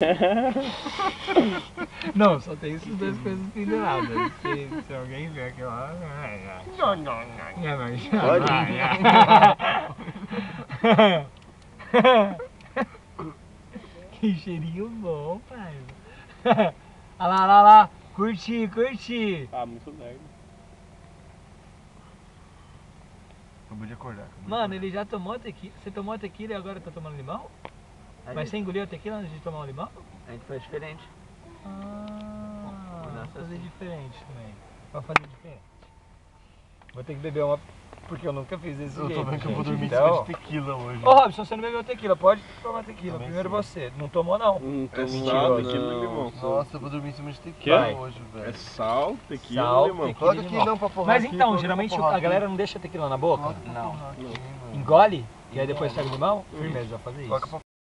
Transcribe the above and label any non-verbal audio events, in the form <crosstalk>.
<laughs> Não, só tem essas duas coisas penduradas. Se, se alguém ver aqui lá. Não, não, não. É, mas. Pode? <laughs> Que cheirinho bom, pai. <laughs> Olha lá, olha lá, olha lá. Curti, curti. Ah, muito lerdo. Acabou de acordar. acabou de Mano, ele já tomou tequila. Você tomou tequila e agora tá tomando limão? Mas você engoliu a tequila antes de tomar o limão? A gente faz diferente. Ah, vou Nossa, fazer sim. diferente também. Vou fazer diferente. Vou ter que beber uma, porque eu nunca fiz desse Eu jeito. tô vendo que eu vou dormir em então... cima de tequila hoje. Ô Robson, você não bebeu tequila, pode tomar tequila. Também Primeiro sim. você. Não tomou não. Hum, É é sal, sal, tequila e e limão. Nossa, eu vou dormir em cima de tequila Vai. hoje, É velho. sal, tequila Sal, e limão. tequila. Coloca aqui não pra porrar Mas aqui, então, geralmente pra a galera não deixa tequila na boca? Pra Não. aqui. Engole e aí depois pega o limão? Firmeza, fazer isso. pra